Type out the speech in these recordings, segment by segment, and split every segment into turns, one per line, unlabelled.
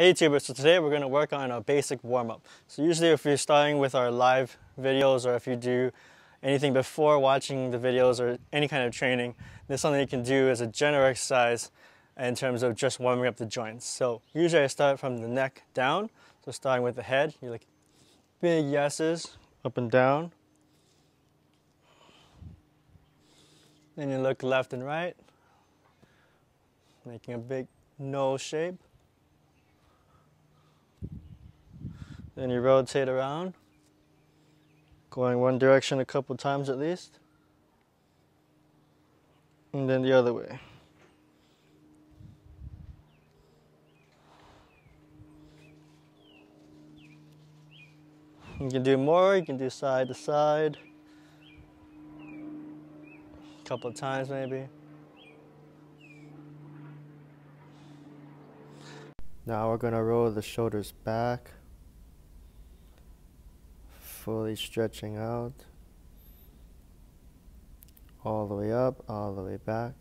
Hey YouTubers, so today we're going to work on a basic warm-up. So usually if you're starting with our live videos or if you do anything before watching the videos or any kind of training, there's something you can do as a general exercise in terms of just warming up the joints. So usually I start from the neck down, so starting with the head, you're like big yeses up and down. Then you look left and right, making a big nose shape. Then you rotate around, going one direction a couple times at least, and then the other way. You can do more, you can do side to side, a couple of times maybe. Now we're to roll the shoulders back fully stretching out all the way up, all the way back,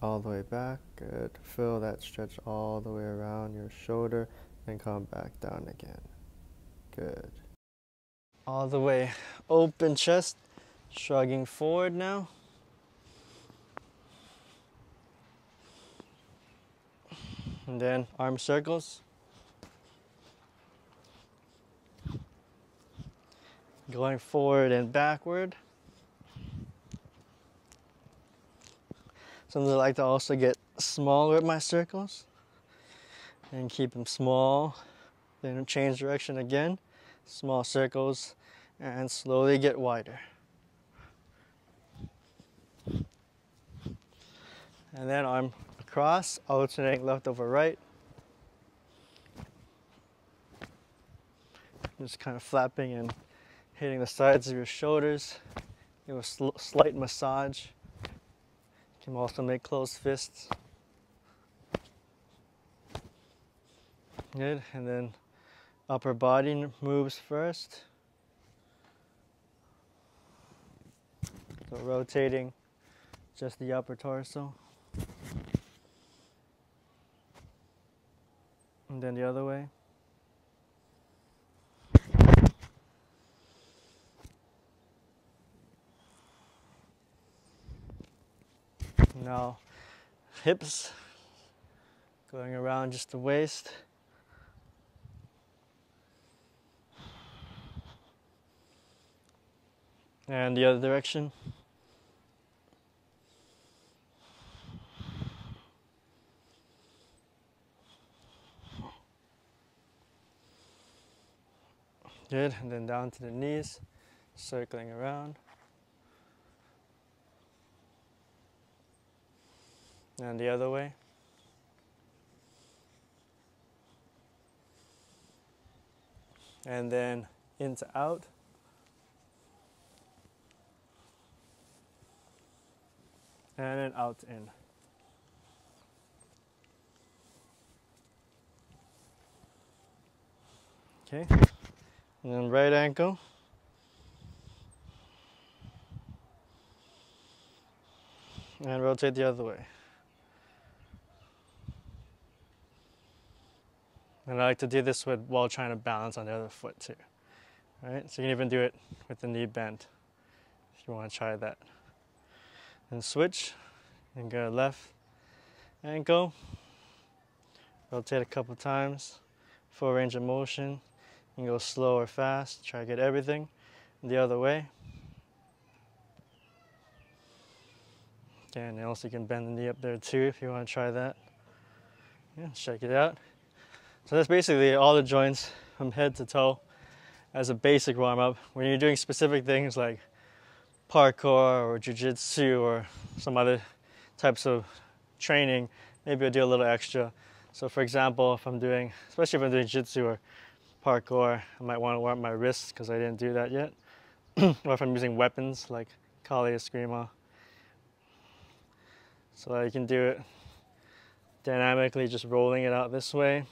all the way back. Good. Feel that stretch all the way around your shoulder and come back down again. Good. All the way open chest, shrugging forward now. And then arm circles. Going forward and backward. Sometimes I like to also get smaller with my circles and keep them small. Then change direction again, small circles, and slowly get wider. And then arm across, alternating left over right. Just kind of flapping and hitting the sides of your shoulders. Give a sl slight massage. You can also make closed fists. Good, and then upper body moves first. So rotating just the upper torso. And then the other way. Now, hips going around just the waist. And the other direction. Good, and then down to the knees, circling around. And the other way. And then into out. And then out in. Okay. And then right ankle. And rotate the other way. And I like to do this with while trying to balance on the other foot too. Right? So you can even do it with the knee bent if you want to try that. And switch and go left ankle. Rotate a couple times. Full range of motion. You can go slow or fast. Try to get everything the other way. Okay, and also you can bend the knee up there too if you want to try that. Yeah, check it out. So that's basically all the joints from head to toe as a basic warm up. When you're doing specific things like parkour or jiu-jitsu or some other types of training, maybe I'll do a little extra. So for example, if I'm doing, especially if I'm doing jiu-jitsu or parkour, I might want to warm up my wrists because I didn't do that yet. or if I'm using weapons like Kali Eskrima. So I can do it dynamically, just rolling it out this way.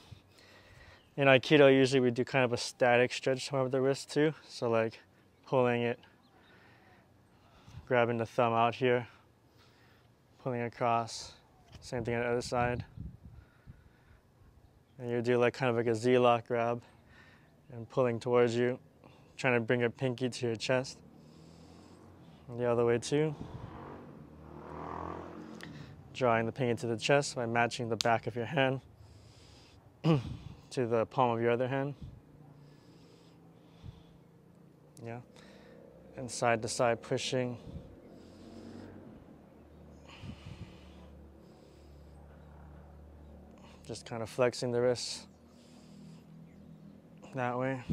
In Aikido, usually we do kind of a static stretch of the wrist too. So like pulling it, grabbing the thumb out here, pulling across. Same thing on the other side. And you do like kind of like a Z-lock grab and pulling towards you, trying to bring your pinky to your chest. And the other way too. Drawing the pinky to the chest by matching the back of your hand to the palm of your other hand. Yeah. And side to side pushing. Just kind of flexing the wrists that way.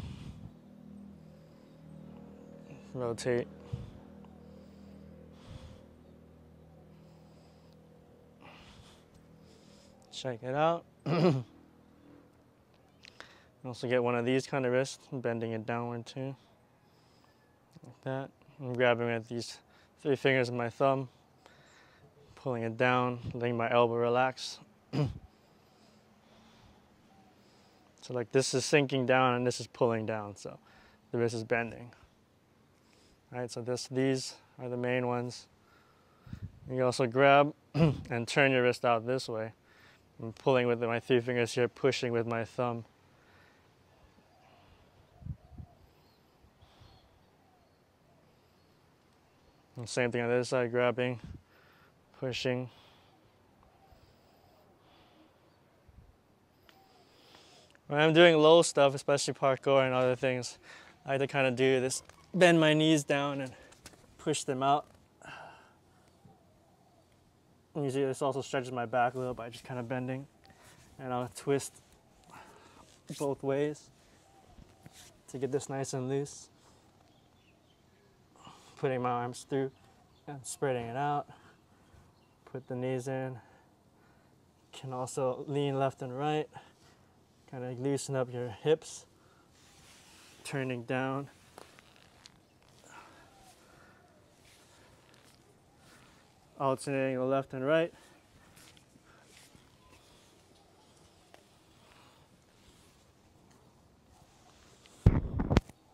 Rotate. Check it out. also get one of these kind of wrists, bending it downward too. Like that. I'm grabbing with these three fingers of my thumb, pulling it down, letting my elbow relax. so like this is sinking down and this is pulling down, so the wrist is bending. All right, so this these are the main ones. You also grab and turn your wrist out this way. I'm pulling with my three fingers here, pushing with my thumb. And same thing on this side, grabbing, pushing. When I'm doing low stuff, especially parkour and other things, I like to kind of do this, bend my knees down and push them out. And Usually this also stretches my back a little by just kind of bending. And I'll twist both ways to get this nice and loose. Putting my arms through and spreading it out. Put the knees in. Can also lean left and right. Kind of loosen up your hips. Turning down alternating the left and right.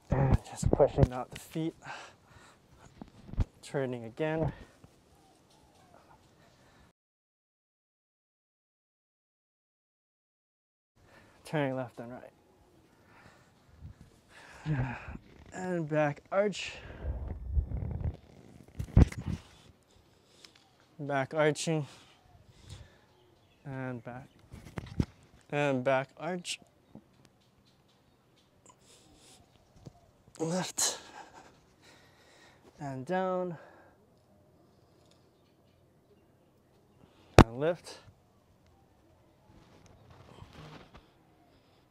And just pushing out the feet, turning again. Turning left and right. And back arch. back arching and back and back arch lift and down and lift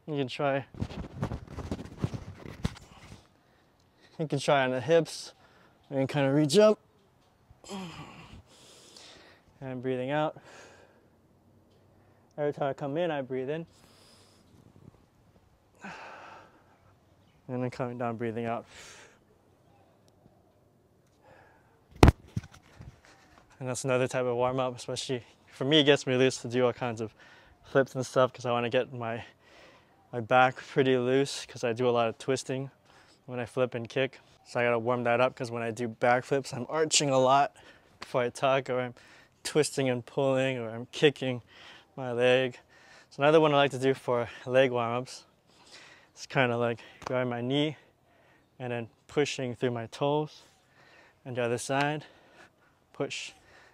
you can try you can try on the hips and kind of reach up and breathing out. Every time I come in, I breathe in. And then coming down, breathing out. And that's another type of warm up, especially for me, it gets me loose to do all kinds of flips and stuff because I want to get my my back pretty loose because I do a lot of twisting when I flip and kick. So I gotta warm that up because when I do back flips, I'm arching a lot before I tuck or I'm twisting and pulling or I'm kicking my leg. So another one I like to do for leg warm-ups is kind of like grabbing my knee and then pushing through my toes and the other side, push.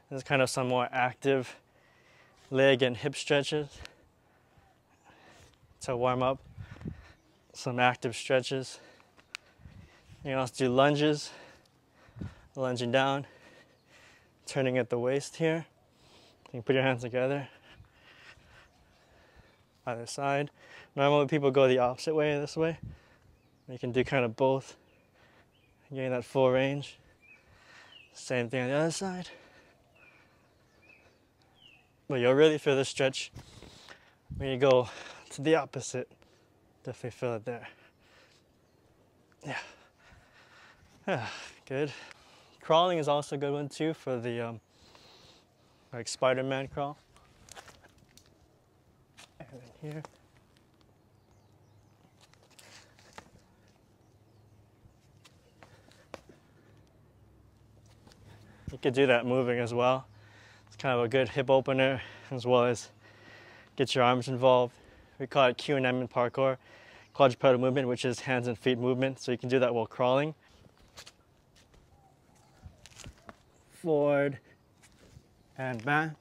This is kind of some more active leg and hip stretches to warm up some active stretches. You can also do lunges, lunging down, turning at the waist here. You can put your hands together. Either side. Normally people go the opposite way this way. You can do kind of both. Getting that full range. Same thing on the other side. But you'll really feel the stretch when you go to the opposite. Definitely feel it there. Yeah. Yeah, good. Crawling is also a good one too for the um, like Spider-Man crawl. And then here. You could do that moving as well. Kind of a good hip opener as well as get your arms involved We call it QNM in parkour, quadrupedal movement, which is hands and feet movement. So you can do that while crawling. Forward and back,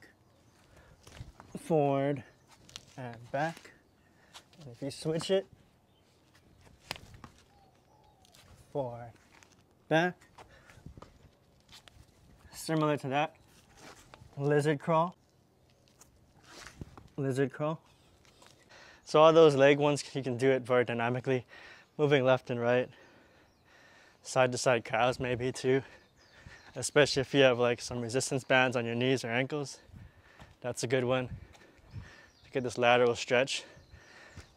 forward and back. And if you switch it, forward, back. Similar to that, lizard crawl, lizard crawl. So all those leg ones, you can do it very dynamically, moving left and right, side to side cows maybe too, especially if you have like some resistance bands on your knees or ankles. That's a good one. To get this lateral stretch,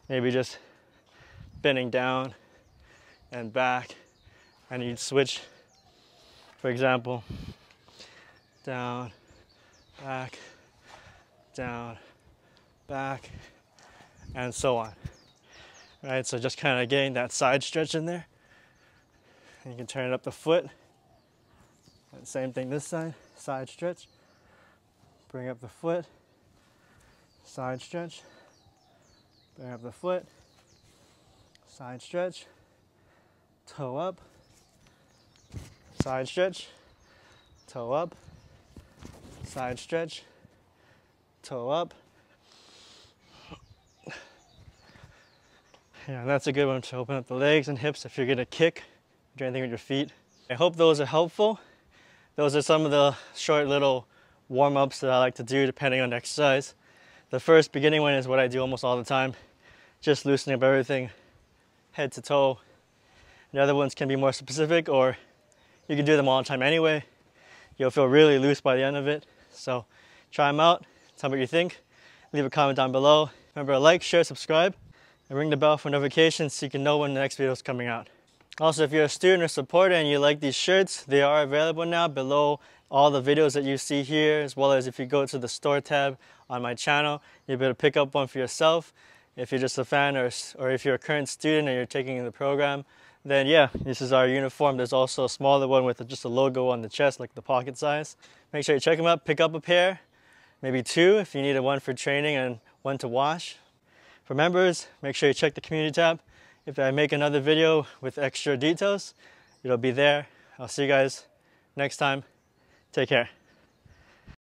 maybe just bending down and back, and you'd switch, for example, down, back, down, back, and so on. Right, so just kind of getting that side stretch in there. And you can turn it up the foot. And same thing this side, side stretch. Bring up the foot, side stretch. Bring up the foot, side stretch, toe up, side stretch, toe up, side stretch, toe up. Yeah, that's a good one to open up the legs and hips if you're gonna kick, do anything with your feet. I hope those are helpful. Those are some of the short little warm-ups that I like to do depending on the exercise. The first beginning one is what I do almost all the time, just loosening up everything, head to toe. The other ones can be more specific or you can do them all the time anyway. You'll feel really loose by the end of it. So try them out, tell me what you think. Leave a comment down below. Remember to like, share, subscribe, and ring the bell for notifications so you can know when the next video is coming out. Also, if you're a student or supporter and you like these shirts, they are available now below all the videos that you see here, as well as if you go to the store tab on my channel, you'll be able to pick up one for yourself. If you're just a fan or, or if you're a current student and you're taking the program, then yeah, this is our uniform. There's also a smaller one with just a logo on the chest, like the pocket size. Make sure you check them out, pick up a pair, maybe two if you need one for training and one to wash. For members, make sure you check the community tab. If I make another video with extra details, it'll be there. I'll see you guys next time. Take care.